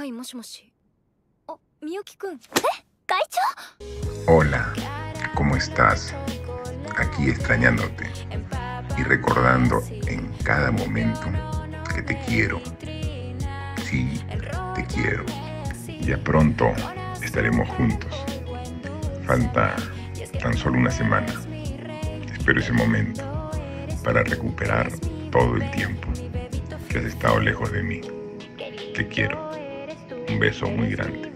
はいもしもしあみゆきくん Hola, ¿cómo estás? Aquí extrañándote y recordando en cada momento que te quiero. Sí, te quiero. Ya pronto estaremos juntos. Falta tan solo una semana. Espero ese momento para recuperar todo el tiempo que has estado lejos de mí. Te quiero. Un beso muy grande.